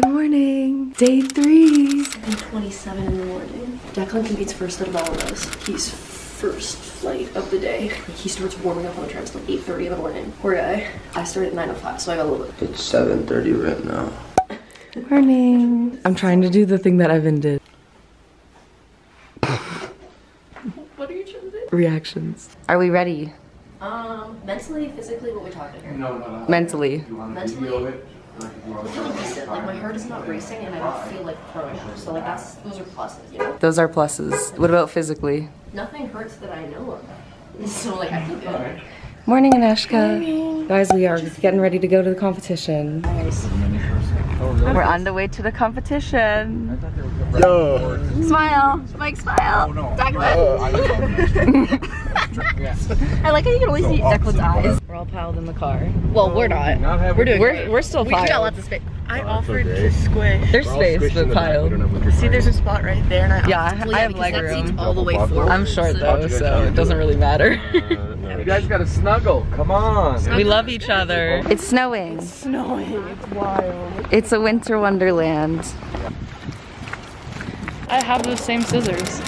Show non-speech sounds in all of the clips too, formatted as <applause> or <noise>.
Good morning. Day three. 27 in the morning. Declan competes first out of all of us. He's first flight of the day. He starts warming up on the tramps like 8.30 in the morning. Poor guy. I start at 9.05, so I got a little bit. It's 7.30 right now. Good morning. I'm trying to do the thing that Evan did. What are you trying to do? Reactions. Are we ready? Um, mentally, physically, what we talking here? No, no, no. Mentally. Mentally, I feel decent. Like my heart is not racing and I don't feel like throwing up. So like that's, those are pluses, you know? Those are pluses. What about physically? Nothing hurts that I know of. <laughs> So like I feel good. Morning, Aneshka. Guys, we are getting ready to go to the competition. We're on the way to the competition. Yo! Smile! Mike, smile! Oh, <laughs> Declan! I like how you can only see Declan's eyes. We're all piled in the car. Well, we're not. We're doing we're, we're still We got lots of space. I offered to squish. There's space, but piled. See, there's a spot right there, and I Yeah, I, Well, I have because leg that seat's room. all the way forward. I'm short so- though, so it doesn't really matter. <laughs> You guys gotta snuggle. Come on. we love each other. It's snowing. snowing. It's wild. It's a winter wonderland. I have those same scissors.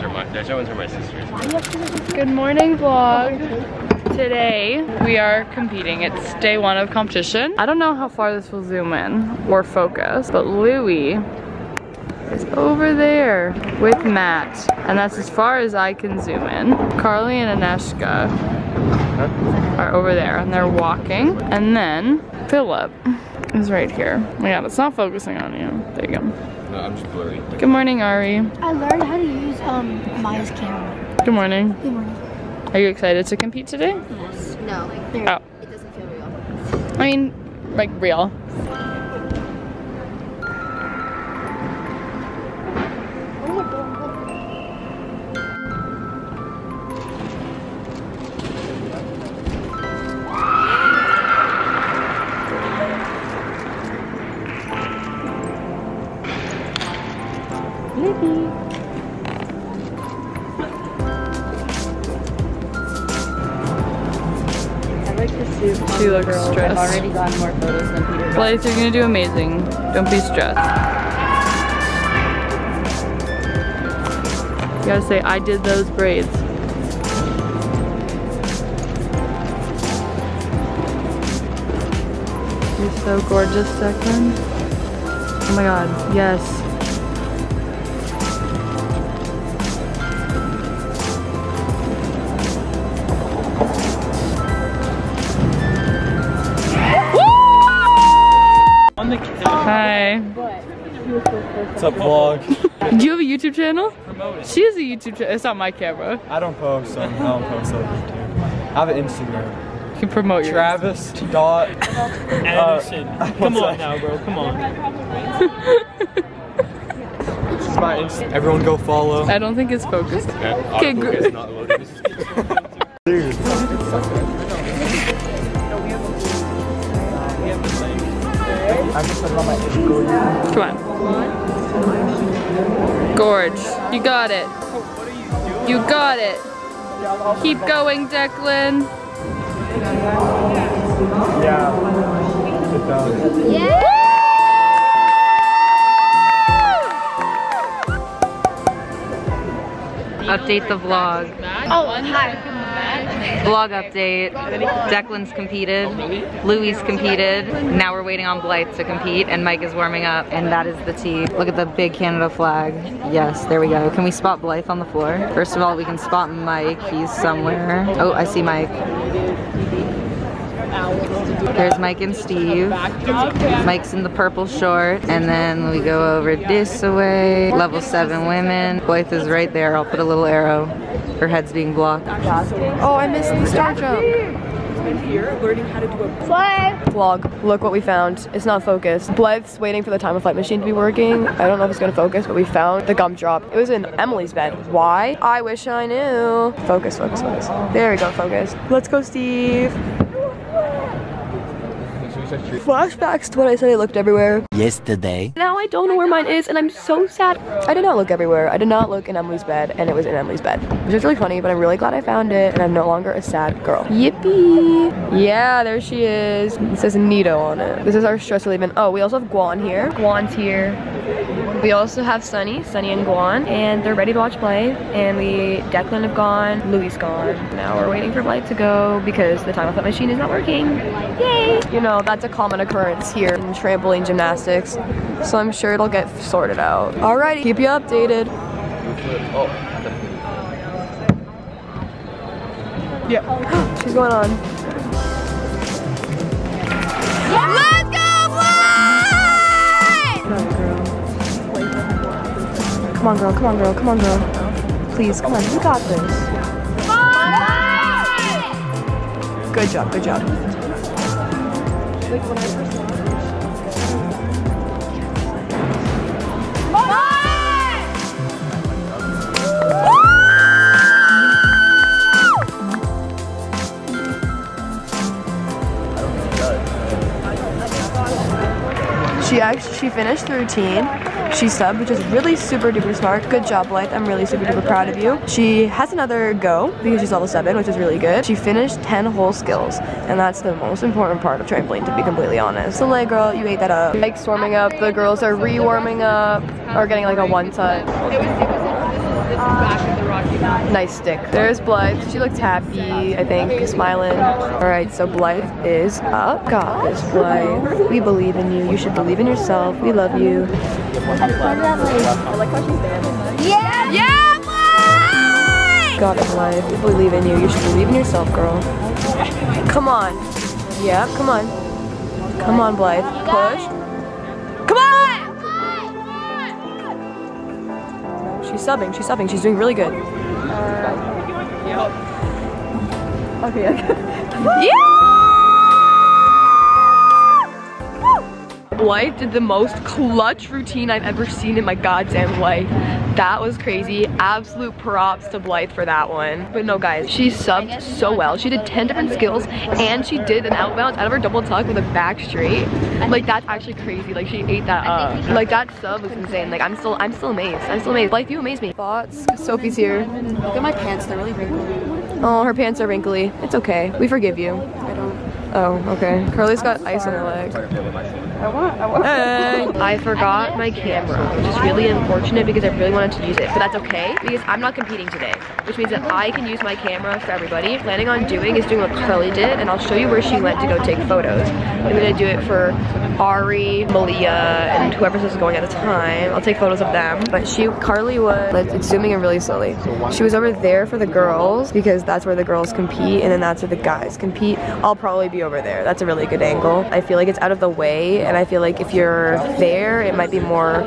Ones are my, those ones are my sisters. Good morning vlog. Today we are competing. It's day one of competition. I don't know how far this will zoom in or focus, but Louie is over there with Matt. And that's as far as I can zoom in. Carly and Aneshka are over there and they're walking. And then Philip is right here. Yeah, it's not focusing on you. There you go. No, I'm just blurry. Good morning, Ari. I learned how to use um Maya's camera. Good morning. Good morning. Are you excited to compete today? Yes. No, Oh. it doesn't feel real. I mean, like real. Stressed. gotten more photos than Peter. Blythe, you're gonna do amazing. Don't be stressed. You gotta say, I did those braids. You're so gorgeous, Declan. Oh my god, yes. What's up, vlog? Do you have a YouTube channel? She has a YouTube channel. It's not my camera. I don't post on. I don't post on YouTube. I have an Instagram. You can promote your Travis dot. Uh, Anderson. <laughs> Come on now, bro. Come on. This is my Insta. Everyone go follow. I don't think it's focused. Okay, Autofocus good. not loaded. <laughs> Gorge. You got it. You got it. Keep going, Declan. Yeah. Sit down. Update the vlog. Oh, hi. Vlog update. Declan's competed. Louis competed. Now we're waiting on Blythe to compete and Mike is warming up and that is the team. Look at the big Canada flag. Yes, there we go. Can we spot Blythe on the floor? First of all, we can spot Mike. He's somewhere. Oh, I see Mike. There's Mike and Steve. Mike's in the purple short. And then we go over this way. Level 7 women. Blythe is right there. I'll put a little arrow. Her head's being blocked. Oh, I missed the star jump. here learning how to do a Slide. Vlog. Look what we found. It's not focused. Blythe's waiting for the time of flight machine to be working. I don't know if it's gonna focus, but we found the gumdrop. It was in Emily's bed. Why? I wish I knew. Focus, focus, focus. There we go, focus. Let's go, Steve. Flashbacks to when I said I looked everywhere. Yesterday. Now I don't know where mine is and I'm so sad. I did not look everywhere. I did not look in Emily's bed and it was in Emily's bed. Which is really funny, but I'm really glad I found it and I'm no longer a sad girl. Yippee! Yeah, there she is. It says Nito on it. This is our stress relieving. Oh, we also have Guan here. Guan's here. We also have Sunny, Sunny and Guan, and they're ready to watch Blythe. And we, Declan have gone, Louis gone. Now we're waiting for Blythe to go because the time of flight machine is not working. Yay! You know, that's a common occurrence here in trampoline gymnastics. So I'm sure it'll get sorted out. Alrighty, keep you updated. Oh. Yeah. <gasps> She's going on. Come on, girl. Come on, girl. Come on, girl. Please, come on. You got this. Good job. Good job. She actually she finished the routine. She subbed, which is really super duper smart. Good job, Blythe. I'm really super duper proud of you. She has another go because she's level seven, which is really good. She finished 10 whole skills, and that's the most important part of trampoline, to be completely honest. So, like, girl, you ate that up. Like, warming up. The girls are re-warming up, or getting like a one touch. Nice stick. There's Blythe. She looks happy, I think, smiling. Alright, so Blythe is up. This, Blythe. We believe in you. You should believe in yourself. We love you. Yeah! Yeah, Got it, Blythe. We believe in you. You should believe in yourself, girl. Come on. Yeah, come on. Come on, Blythe. Push. Come on! She's subbing. She's subbing. She's doing really good. Okay, okay. Blythe did the most clutch routine I've ever seen in my goddamn life. That was crazy. Absolute props to Blythe for that one. But no guys, she subbed so well. She did 10 different skills and she did an outbound out of her double tuck with a back straight. Like that's actually crazy. Like she ate that up. Like that sub was insane. Like I'm still I'm still amazed. I'm still amazed. Blythe, you amaze me. Thoughts? Sophie's here. Look at my pants, they're really wrinkly. Oh, her pants are wrinkly. It's okay. We forgive you. Oh, okay. Carly's got ice on her leg. I want, I want. Hey. <laughs> I forgot my camera, which is really unfortunate because I really wanted to use it. But that's okay because I'm not competing today, which means that I can use my camera for everybody. Planning on doing is doing what Carly did, and I'll show you where she went to go take photos. I'm gonna do it for Ari, Malia, and whoever's is going at the time. I'll take photos of them. But she, Carly was, it's zooming in really slowly. She was over there for the girls because that's where the girls compete, and then that's where the guys compete. I'll probably be over there. That's a really good angle. I feel like it's out of the way, and I feel like if you're there, it might be more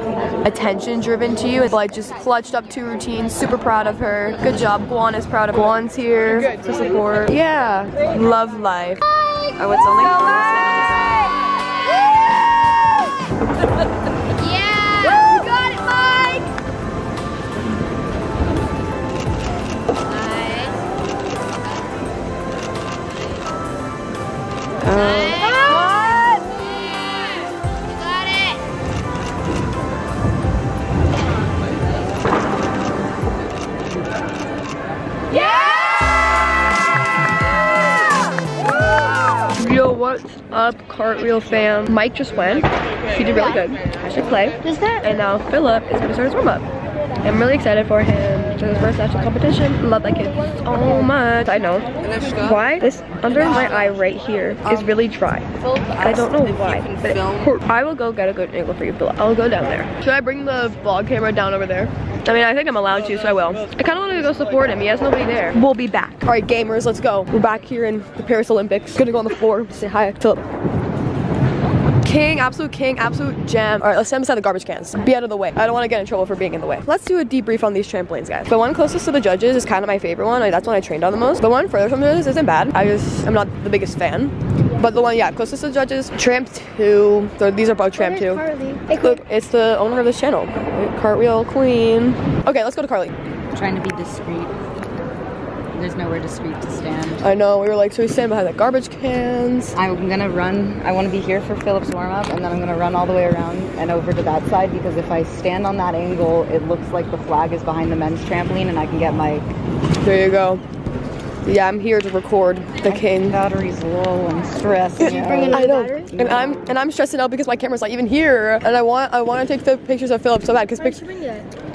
attention driven to you. It's like just clutched up two routines. Super proud of her. Good job. Guan is proud of Guan's here to support. Yeah. Love life. Oh, it's only Nice. You got it! Yo, what's up, cartwheel fam? Mike just went. He did really good. I should play. And now Philip is gonna start his warm up. I'm really excited for him. It's his first national competition. Love that kid so much. I know. Why? This under my eye right here is really dry. I don't know why, but. I will go get a good angle for you, Philip. I'll go down there. Should I bring the vlog camera down over there? I mean, I think I'm allowed to, so I will. I kind of want to go support him. He has nobody there. We'll be back. All right, gamers, let's go. We're back here in the Paris Olympics. Gonna go on the floor. Say hi, Philip. King, absolute king, absolute gem. All right, let's stand beside the garbage cans. Be out of the way. I don't want to get in trouble for being in the way. Let's do a debrief on these trampolines, guys. The one closest to the judges is kind of my favorite one. Like, that's one I trained on the most. The one further from the judges isn't bad. I just, I'm not the biggest fan. But the one, yeah, closest to the judges, Tramp 2. So these are both Tramp 2. Look, it's the owner of this channel. Cartwheel Queen. Okay, let's go to Carly. trying to be discreet. There's nowhere discreet to stand. I know, we were like, so we stand behind the garbage cans. I'm gonna run, I wanna be here for Philip's warm up and then I'm gonna run all the way around and over to that side because if I stand on that angle, it looks like the flag is behind the men's trampoline and I can get Mike. There you go. Yeah, I'm here to record the king. Battery's low and stressed. Did you bring I know, and I'm and I'm stressing out because my camera's not even here, and I want I want to take fi- pictures of Philip so bad because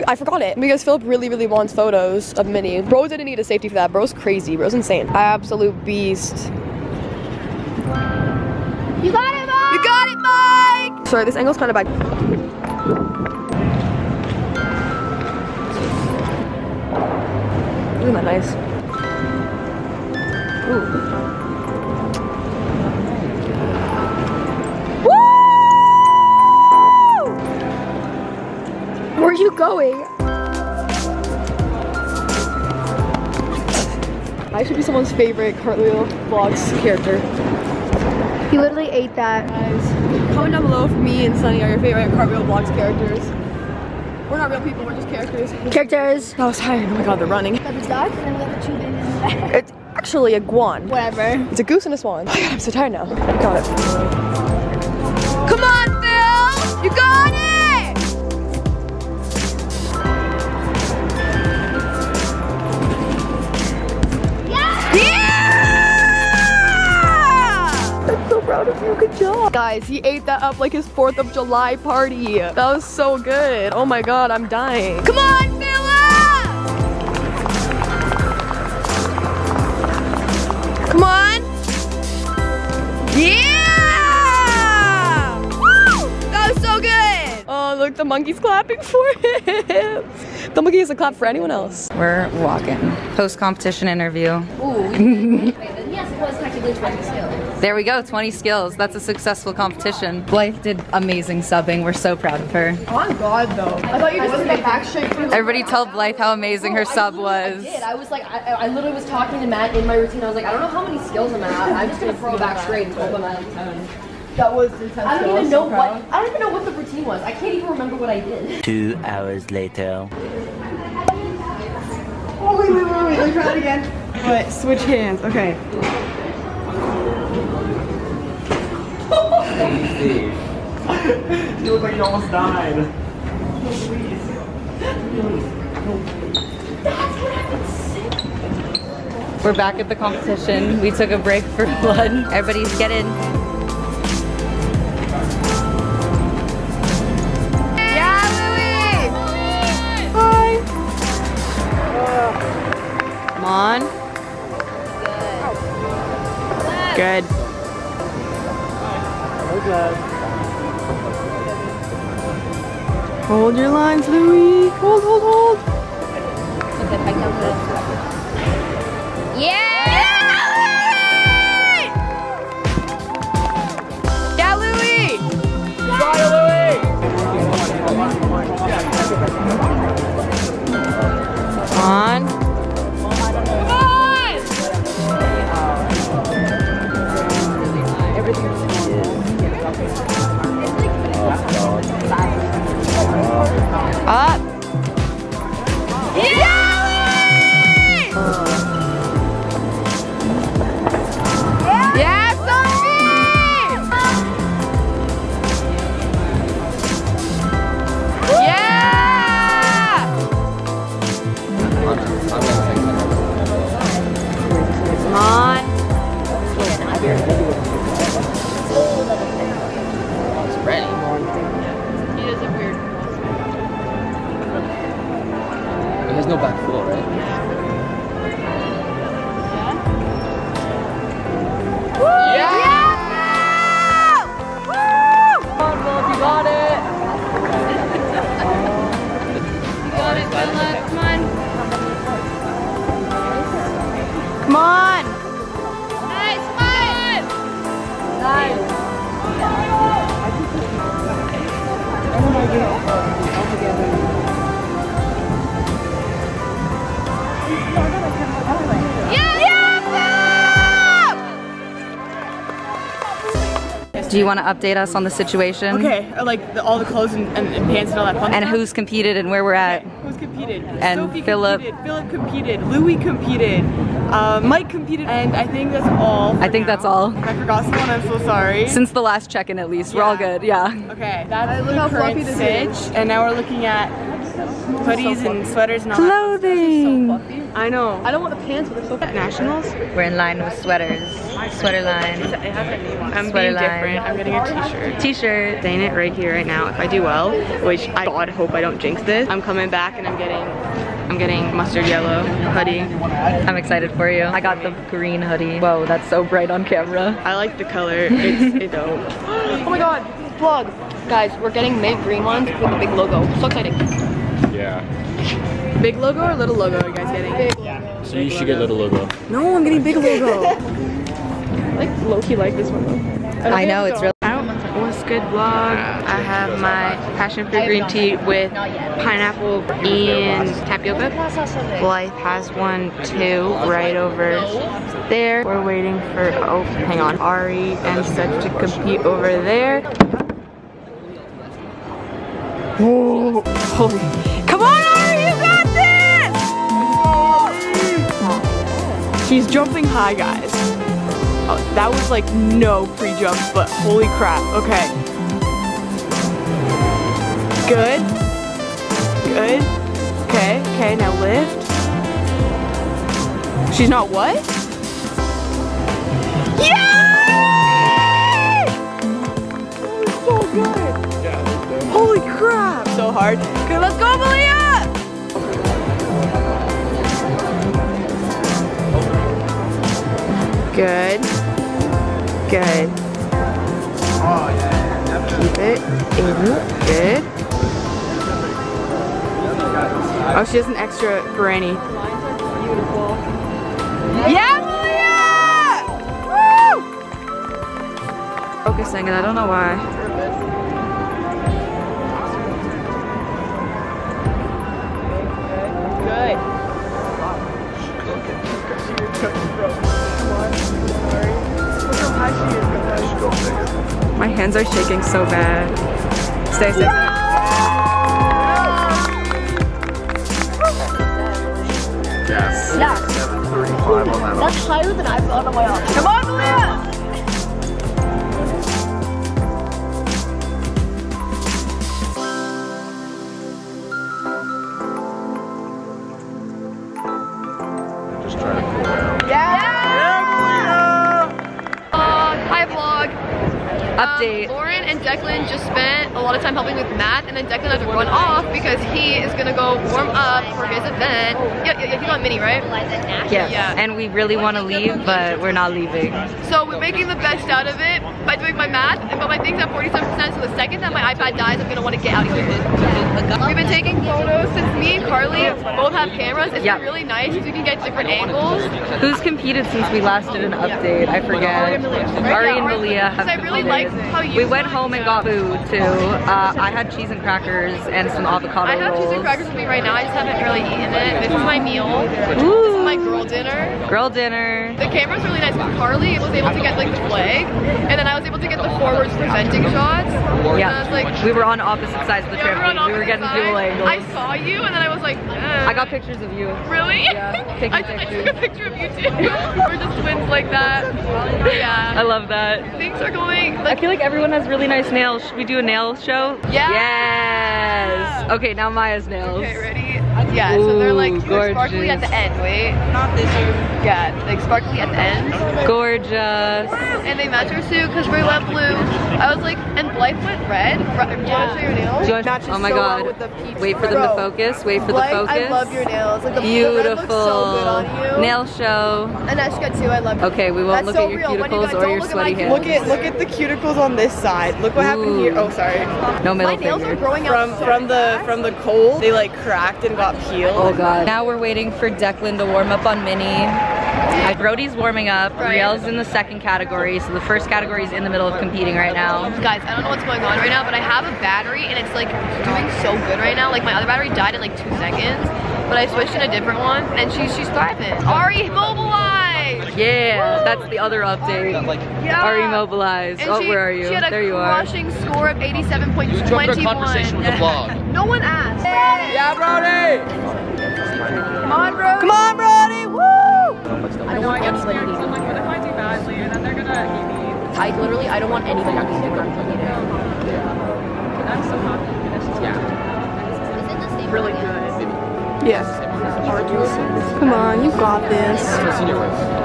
I forgot it because Philip really really wants photos of Minnie. Bro didn't need a safety for that. Bro's crazy. Bro's insane. Absolute beast. You got it, Mom! You got it, Mike. Sorry, this angle's kind of bad. Isn't that nice? Woo! Where are you going? I should be someone's favorite Cartwheel Vlogs character. He literally ate that. Guys, comment down below if me and Sunny are your favorite Cartwheel Vlogs characters. We're not real people, we're just characters. Characters. I was tired. Oh my god, they're running. Got the duck, and then we got the two babies in there. It's actually a guan. Whatever. It's a goose and a swan. Oh my god, I'm so tired now. Got it. Come on, Phil! You got it! Yeah! I'm so proud of you. Good job. Guys, he ate that up like his 4th of July party. That was so good. Oh my god, I'm dying. Come on, Philip! Come on. Yeah! Woo! That was so good. Oh, look, the monkey's clapping for him. The monkey doesn't clap for anyone else. We're walking. Post competition interview. Yes, it was technically 20 skills. There we go, 20 skills. That's a successful competition. Blythe did amazing subbing. We're so proud of her. On God, though. I thought you just did a back straight. Everybody tell Blythe how amazing her sub was. I did. I was like, I, I literally was talking to Matt in my routine. I was like, I don't know how many skills I'm at. I'm just gonna throw back straight and hope I'm at 10. That was intense. I don't even know what. I don't even know what the routine was. I can't even remember what I did. Two hours later. Oh, wait, wait, wait, wait. Let me try it again. But switch hands. Okay. You look like you almost died. We're back at the competition. We took a break for blood. Everybody's getting. Yeah, Louie! Hi. Come on. Good. Hold your lines, Louis. Hold, hold, hold. Do you want to update us on the situation? Okay, uh, like the, all the clothes and, and, and pants and all that fun And stuff. who's competed and where we're at. Who's competed? And Sophie Philip. competed. Philip competed. Louis competed. Um, Mike competed, and I think that's all. I think that's all. If I forgot someone, I'm so sorry. Since the last check-in at least, we're all good, yeah. Okay, that's look the how current fluffy this is. sitch, and now we're looking at hoodies and sweaters and all that. Clothing! I know. I don't want the pants, but they're so Nationals? We're in line with sweaters. Sweater line. I'm Sweater being line. different. I'm getting a t-shirt. T-shirt. Saying it right here, right now. If I do well, which I God hope I don't jinx this, I'm coming back and I'm getting, I'm getting mustard yellow hoodie. I'm excited for you. I got the green hoodie. Whoa, that's so bright on camera. I like the color. It's, it's dope. <gasps> Oh my god, vlog. Guys, we're getting mint green ones with a big logo. So exciting. Yeah. Big logo or little logo are you guys getting? Big. So you should get little logo. No, I'm getting big logo. I <laughs> like low-key like this one though. I know, it's really What's good vlog? I have my passion fruit green tea with pineapple and tapioca. Blythe has one too right over there. We're waiting for, oh, hang on, Ari and Seth to compete over there. Whoa, holy, come on Ari, you got this! She's jumping high, guys. Oh, that was like no pre-jump, but holy crap. Okay. Good. Good. Okay, okay, now lift. She's not what? Was so good. Holy crap. So hard. Okay, let's go, Malia! Good. Good. Keep it in. Good. Oh, she has an extra for Annie. Yeah, Malia! Woo! Focusing, and I don't know why. Good. My hands are shaking so bad. Stay, safe. stay. Yes. Yeah. 735 on that one. That's higher than I thought on my own. Come on, Malia! Update. Um, Lauren and Declan just spent a lot of time helping with math, and then Declan had to run off because he is gonna go warm up for his event. He's on mini, right? Yes. Yeah. And we really want to leave, but we're not leaving. So we're making the best out of it by doing my math, but my thing's at 47%, so the second that my iPad dies, I'm gonna want to get out of here. We've been taking photos since me and Carly both have cameras. It's Yeah. really nice because you can get different angles. Who's competed since we last did an update? I forget. Ari and Malia. Ari and Malia have I really liked how you We went home and got food too. Uh, I had cheese and crackers and some avocado I have rolls. cheese and crackers with me right now. I just haven't really eaten it. This is my meal. This Ooh. is my girl dinner. Girl dinner. The camera's really nice. Carly was able to get like the flag, and then I was able to get the forwards presenting shots. I was Yeah. like, We were on opposite sides of the yeah, we were. We were getting sides. dual angles. I saw you, and then I was like, eh. I got pictures of you. Really? Yeah, <laughs> I, I took a picture of you too. <laughs> we're just twins like that. Yeah. I love that. Things are going I feel like everyone has really nice nails. Should we do a nail show? Yeah. Yes. Okay, now Maya's nails. Okay, ready? Yeah, so they're like Ooh, they're sparkly at the end. Wait, not this. Yeah, like sparkly at the end. Gorgeous. And they match our suit because we went blue. I was like, and Blythe went red. Ru- Do you want to show your nails? Do you want- oh my god. Wait for them to focus. Wait for the focus. I love your nails. Like the, Beautiful. The looks so good on you. Nail show. And Ashka too. I love you. Okay, we won't That's look so at your real. When you cuticles or your look sweaty hands. Look at look at the cuticles on this side. Look what happened here. Oh, sorry. No middle My nails finger. are growing out From so from the from the cold, they like cracked and got peeled. Oh god. Now we're waiting for Declan to warm up on Mini. I- Brody's warming up. Right. Rielle's in the second category, so the first category is in the middle of competing right now. Guys, I don't know what's going on right now, but I have a battery and it's like doing so good right now. Like my other battery died in like two seconds, but I switched in a different one and she's she's thriving. Ari mobilized! Yeah, that's the other update. Yeah. Are you mobilized? And Oh, she, where are you? She had a There you are. crushing score of 87.21. <laughs> no one asked. Yeah, Brody. Come on, bro. Come on, Brody. Woo! Yes. Come on, you got this. That's what senior was.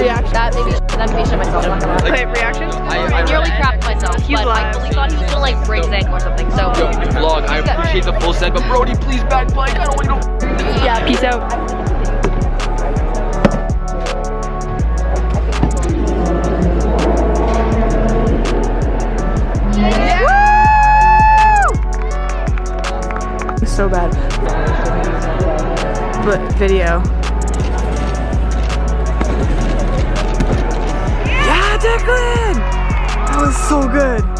Reaction. That made me, that made me shit myself. I'm not gonna lie. Wait, reaction? I, I nearly crapped myself, He's but I live. really thought he was gonna like break his ankle or something. So Yo, vlog, I appreciate the full set, but Brody, please back bike. I don't want you to. Yeah, peace out. Video. Yeah, Declan! That was so good.